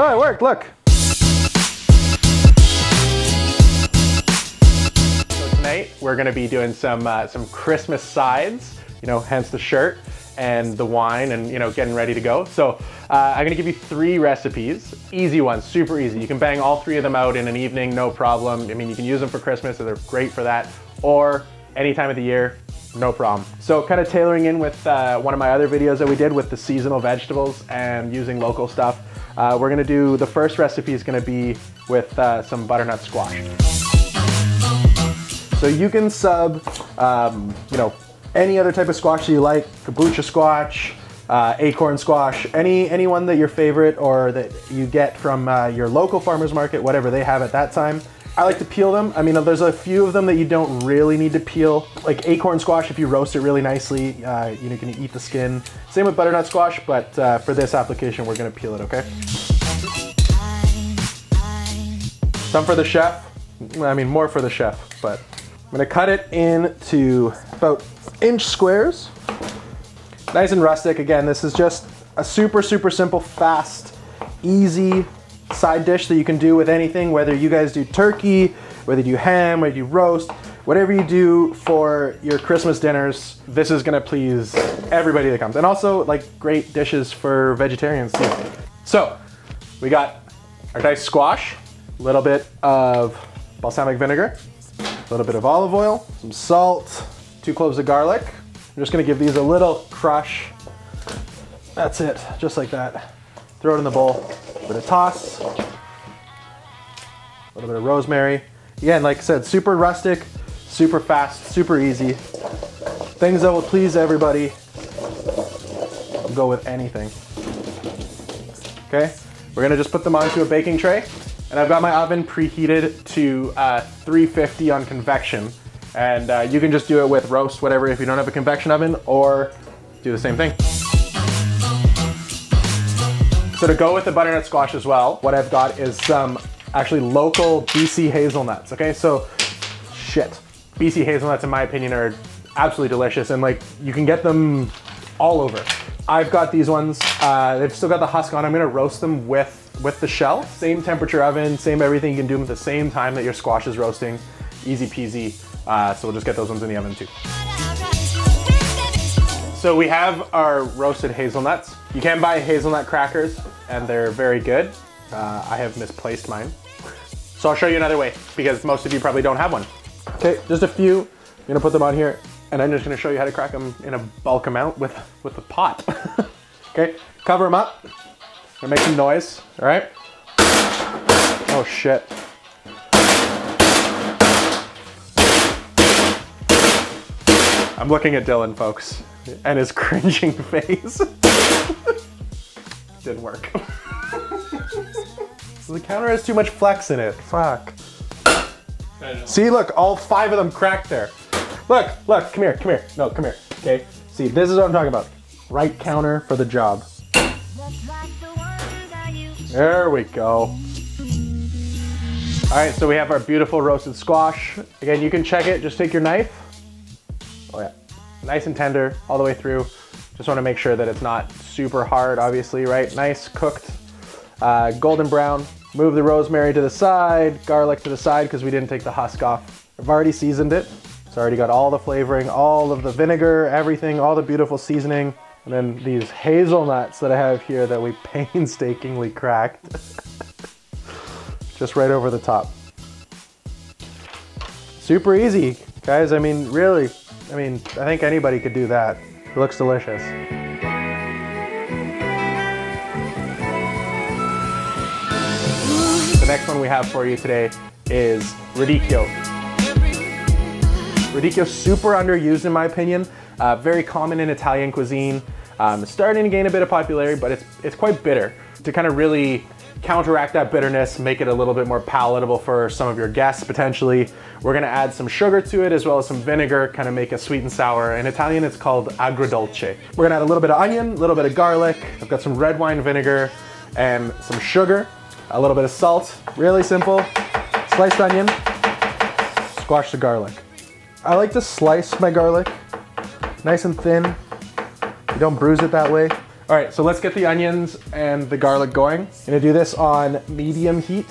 Oh, it worked, look. So tonight we're gonna be doing some, uh, some Christmas sides, you know, hence the shirt and the wine and you know getting ready to go. So uh, I'm gonna give you three recipes, easy ones, super easy. You can bang all three of them out in an evening, no problem. I mean, you can use them for Christmas, so they're great for that, or any time of the year, no problem. So kind of tailoring in with uh, one of my other videos that we did with the seasonal vegetables and using local stuff. Uh, we're gonna do, the first recipe is gonna be with uh, some butternut squash. So you can sub, um, you know, any other type of squash that you like, kabocha squash, uh, acorn squash, any anyone that your favorite or that you get from uh, your local farmer's market, whatever they have at that time. I like to peel them. I mean, there's a few of them that you don't really need to peel. Like acorn squash, if you roast it really nicely, uh, you, know, you can eat the skin. Same with butternut squash, but uh, for this application, we're gonna peel it, okay? Some for the chef. I mean, more for the chef, but I'm gonna cut it into about inch squares. Nice and rustic. Again, this is just a super, super simple, fast, easy side dish that you can do with anything, whether you guys do turkey, whether you do ham, whether you roast, whatever you do for your Christmas dinners, this is gonna please everybody that comes. And also like great dishes for vegetarians too. So we got our diced squash, a little bit of balsamic vinegar, a little bit of olive oil, some salt, two cloves of garlic. I'm just gonna give these a little crush. That's it, just like that. Throw it in the bowl, bit of toss, a little bit of rosemary. Again, like I said, super rustic, super fast, super easy. Things that will please everybody. Go with anything. Okay, we're gonna just put them onto a baking tray. And I've got my oven preheated to uh, 350 on convection. And uh, you can just do it with roast, whatever, if you don't have a convection oven, or do the same thing. So to go with the butternut squash as well, what I've got is some actually local BC hazelnuts, okay? So, shit. BC hazelnuts, in my opinion, are absolutely delicious, and like, you can get them all over. I've got these ones, uh, they've still got the husk on. I'm gonna roast them with, with the shell. Same temperature oven, same everything. You can do them at the same time that your squash is roasting. Easy peasy. Uh, so we'll just get those ones in the oven too. So we have our roasted hazelnuts. You can buy hazelnut crackers and they're very good. Uh, I have misplaced mine. So I'll show you another way because most of you probably don't have one. Okay, just a few. I'm gonna put them on here and I'm just gonna show you how to crack them in a bulk amount with, with a pot. okay, cover them up. Gonna make some noise, all right? Oh shit. I'm looking at Dylan, folks, and his cringing face. Didn't work. the counter has too much flex in it. Fuck. See, look, all five of them cracked there. Look, look, come here, come here. No, come here, okay? See, this is what I'm talking about. Right counter for the job. There we go. All right, so we have our beautiful roasted squash. Again, you can check it, just take your knife, Oh yeah, nice and tender all the way through. Just wanna make sure that it's not super hard, obviously, right? Nice cooked, uh, golden brown. Move the rosemary to the side, garlic to the side because we didn't take the husk off. I've already seasoned it. It's already got all the flavoring, all of the vinegar, everything, all the beautiful seasoning. And then these hazelnuts that I have here that we painstakingly cracked. Just right over the top. Super easy, guys. I mean, really, I mean, I think anybody could do that. It looks delicious. The next one we have for you today is radicchio. Radicchio super underused in my opinion. Uh, very common in Italian cuisine. Um, starting to gain a bit of popularity, but it's, it's quite bitter. To kind of really counteract that bitterness, make it a little bit more palatable for some of your guests potentially. We're gonna add some sugar to it as well as some vinegar, kind of make it sweet and sour. In Italian, it's called agrodolce. We're gonna add a little bit of onion, a little bit of garlic. I've got some red wine vinegar and some sugar, a little bit of salt, really simple. Sliced onion, squash the garlic. I like to slice my garlic nice and thin. You don't bruise it that way. All right, so let's get the onions and the garlic going. I'm Gonna do this on medium heat.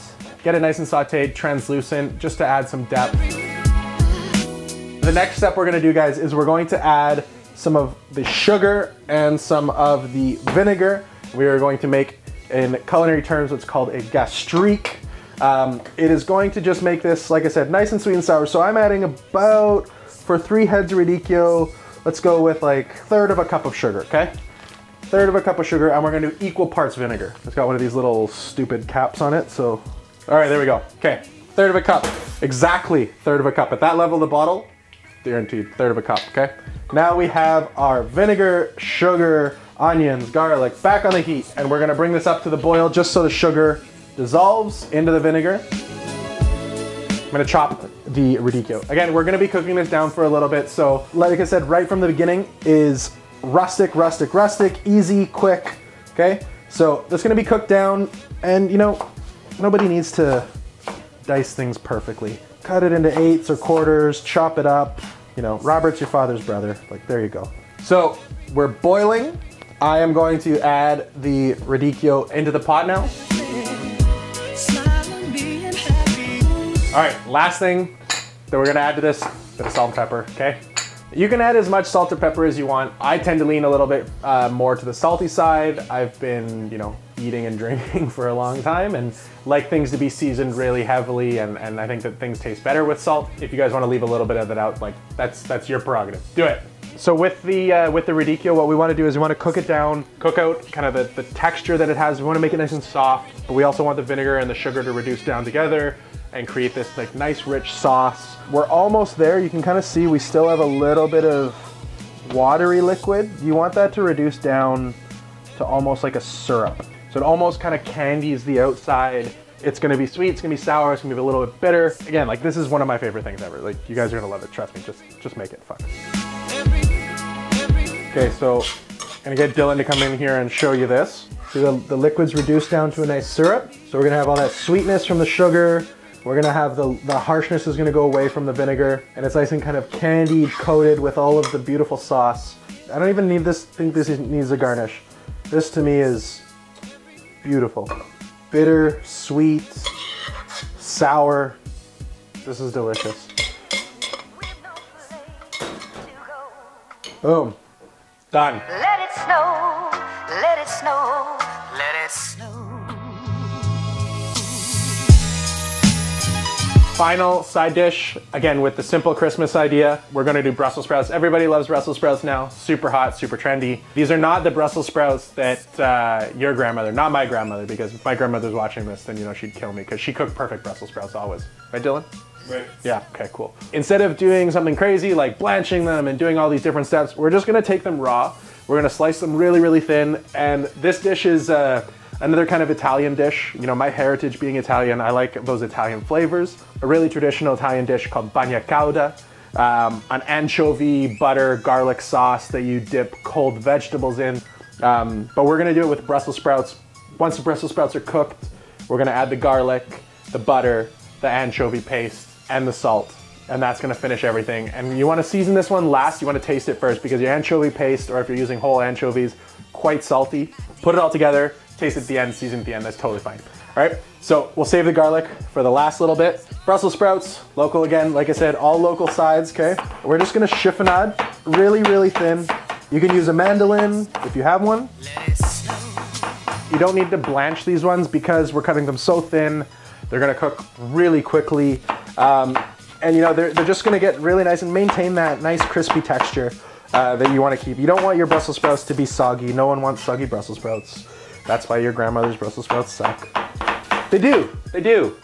Get it nice and sauteed, translucent, just to add some depth. The next step we're gonna do, guys, is we're going to add some of the sugar and some of the vinegar. We are going to make, in culinary terms, what's called a gastrique. Um, it is going to just make this, like I said, nice and sweet and sour. So I'm adding about, for three heads of radicchio, let's go with like third of a cup of sugar, okay? Third of a cup of sugar, and we're gonna do equal parts vinegar. It's got one of these little stupid caps on it, so. All right, there we go. Okay, third of a cup. Exactly third of a cup. At that level of the bottle, guaranteed, third of a cup, okay? Now we have our vinegar, sugar, onions, garlic back on the heat, and we're gonna bring this up to the boil just so the sugar dissolves into the vinegar. I'm gonna chop the radicchio. Again, we're gonna be cooking this down for a little bit, so like I said, right from the beginning is rustic, rustic, rustic, easy, quick, okay? So this is gonna be cooked down, and you know, nobody needs to dice things perfectly. Cut it into eighths or quarters, chop it up. You know, Robert's your father's brother. Like, there you go. So we're boiling. I am going to add the radicchio into the pot now. All right, last thing that we're gonna add to this, bit of salt and pepper, okay? You can add as much salt or pepper as you want. I tend to lean a little bit uh, more to the salty side. I've been, you know, eating and drinking for a long time and like things to be seasoned really heavily and, and I think that things taste better with salt. If you guys wanna leave a little bit of it out, like that's that's your prerogative. Do it. So with the uh, with the radicchio, what we want to do is we want to cook it down, cook out kind of the, the texture that it has. We want to make it nice and soft, but we also want the vinegar and the sugar to reduce down together and create this like nice rich sauce. We're almost there. You can kind of see we still have a little bit of watery liquid. You want that to reduce down to almost like a syrup. So it almost kind of candies the outside. It's gonna be sweet, it's gonna be sour, it's gonna be a little bit bitter. Again, like this is one of my favorite things ever. Like you guys are gonna love it, trust me, just, just make it fun. Okay, so I'm gonna get Dylan to come in here and show you this. See the, the liquid's reduced down to a nice syrup. So we're gonna have all that sweetness from the sugar. We're gonna have the, the harshness is gonna go away from the vinegar and it's nice and kind of candied, coated with all of the beautiful sauce. I don't even need this, think this needs a garnish. This to me is beautiful. Bitter, sweet, sour. This is delicious. Boom. Done. Let it snow, Final side dish, again with the simple Christmas idea, we're gonna do Brussels sprouts. Everybody loves Brussels sprouts now, super hot, super trendy. These are not the Brussels sprouts that uh, your grandmother, not my grandmother, because if my grandmother's watching this, then you know she'd kill me, because she cooked perfect Brussels sprouts always. Right, Dylan? Right. Yeah, okay, cool. Instead of doing something crazy like blanching them and doing all these different steps, we're just gonna take them raw. We're gonna slice them really, really thin. And this dish is uh, another kind of Italian dish. You know, my heritage being Italian, I like those Italian flavors. A really traditional Italian dish called bagna cauda. Um, an anchovy, butter, garlic sauce that you dip cold vegetables in. Um, but we're gonna do it with Brussels sprouts. Once the Brussels sprouts are cooked, we're gonna add the garlic, the butter, the anchovy paste, and the salt. And that's gonna finish everything. And you wanna season this one last, you wanna taste it first because your anchovy paste, or if you're using whole anchovies, quite salty. Put it all together, taste at the end, season at the end, that's totally fine. All right, so we'll save the garlic for the last little bit. Brussels sprouts, local again, like I said, all local sides, okay? We're just gonna chiffonade really, really thin. You can use a mandolin if you have one. You don't need to blanch these ones because we're cutting them so thin. They're gonna cook really quickly. Um, and you know, they're, they're just gonna get really nice and maintain that nice crispy texture uh, that you wanna keep. You don't want your Brussels sprouts to be soggy. No one wants soggy Brussels sprouts. That's why your grandmother's Brussels sprouts suck. They do, they do.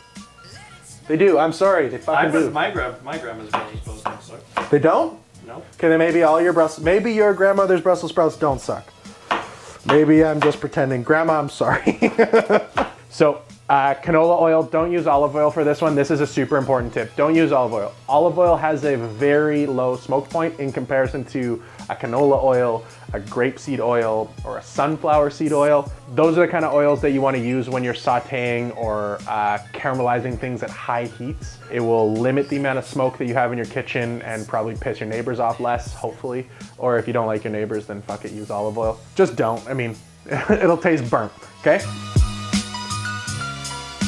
They do, I'm sorry, they I fucking was do. my gra- my grandma's Brussels sprouts don't suck. They don't? No. Okay, then maybe all your Brussels, maybe your grandmother's Brussels sprouts don't suck. Maybe I'm just pretending. Grandma, I'm sorry. so Uh, canola oil, don't use olive oil for this one. This is a super important tip. Don't use olive oil. Olive oil has a very low smoke point in comparison to a canola oil, a grapeseed oil, or a sunflower seed oil. Those are the kind of oils that you want to use when you're sauteing or uh, caramelizing things at high heats. It will limit the amount of smoke that you have in your kitchen and probably piss your neighbors off less, hopefully. Or if you don't like your neighbors, then fuck it, use olive oil. Just don't. I mean, it'll taste burnt, okay?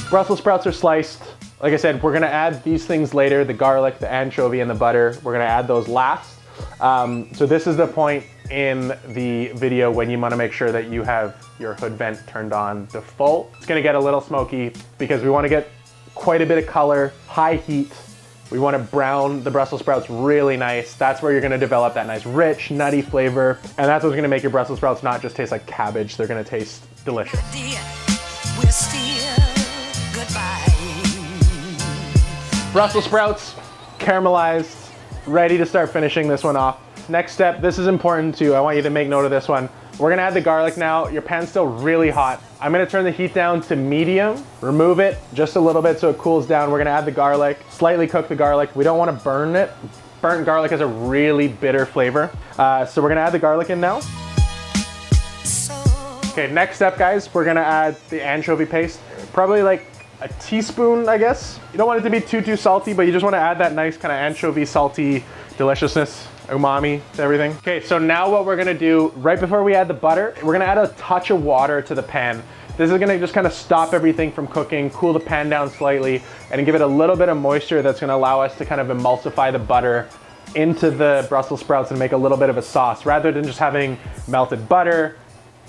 Brussels sprouts are sliced. Like I said, we're gonna add these things later, the garlic, the anchovy, and the butter. We're gonna add those last. Um, so this is the point in the video when you wanna make sure that you have your hood vent turned on default. It's gonna get a little smoky because we wanna get quite a bit of color, high heat. We wanna brown the Brussels sprouts really nice. That's where you're gonna develop that nice rich, nutty flavor. And that's what's gonna make your Brussels sprouts not just taste like cabbage, they're gonna taste delicious. Dear, we're still goodbye. Brussels sprouts, caramelized, ready to start finishing this one off. Next step, this is important too. I want you to make note of this one. We're gonna add the garlic now. Your pan's still really hot. I'm gonna turn the heat down to medium, remove it just a little bit so it cools down. We're gonna add the garlic, slightly cook the garlic. We don't wanna burn it. Burnt garlic has a really bitter flavor. Uh, so we're gonna add the garlic in now. Okay, next step guys, we're gonna add the anchovy paste. Probably like a teaspoon, I guess. You don't want it to be too, too salty, but you just wanna add that nice kind of anchovy, salty deliciousness, umami to everything. Okay, so now what we're gonna do, right before we add the butter, we're gonna add a touch of water to the pan. This is gonna just kind of stop everything from cooking, cool the pan down slightly, and give it a little bit of moisture that's gonna allow us to kind of emulsify the butter into the Brussels sprouts and make a little bit of a sauce. Rather than just having melted butter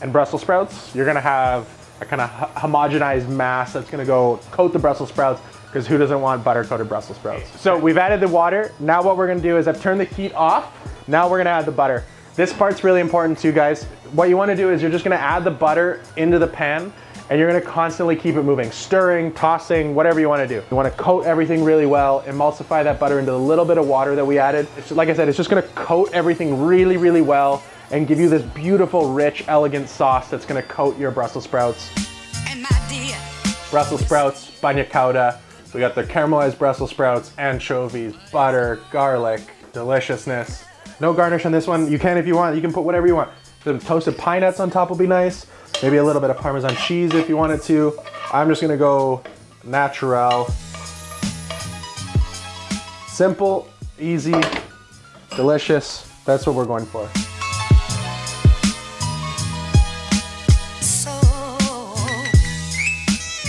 and Brussels sprouts, you're gonna have a kind of homogenized mass that's gonna go coat the Brussels sprouts because who doesn't want butter coated Brussels sprouts? So we've added the water. Now what we're gonna do is I've turned the heat off. Now we're gonna add the butter. This part's really important too, guys. What you wanna do is you're just gonna add the butter into the pan and you're gonna constantly keep it moving, stirring, tossing, whatever you wanna do. You wanna coat everything really well, emulsify that butter into the little bit of water that we added. It's, like I said, it's just gonna coat everything really, really well and give you this beautiful, rich, elegant sauce that's gonna coat your Brussels sprouts. and my dear, Brussels sprouts, bagna cauda. We got the caramelized Brussels sprouts, anchovies, butter, garlic, deliciousness. No garnish on this one. You can if you want. You can put whatever you want. Some toasted pine nuts on top will be nice. Maybe a little bit of Parmesan cheese if you wanted to. I'm just gonna go natural. Simple, easy, delicious. That's what we're going for.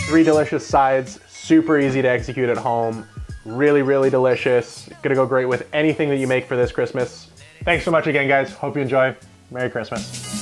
Three delicious sides, super easy to execute at home. Really, really delicious. Gonna go great with anything that you make for this Christmas. Thanks so much again, guys. Hope you enjoy. Merry Christmas.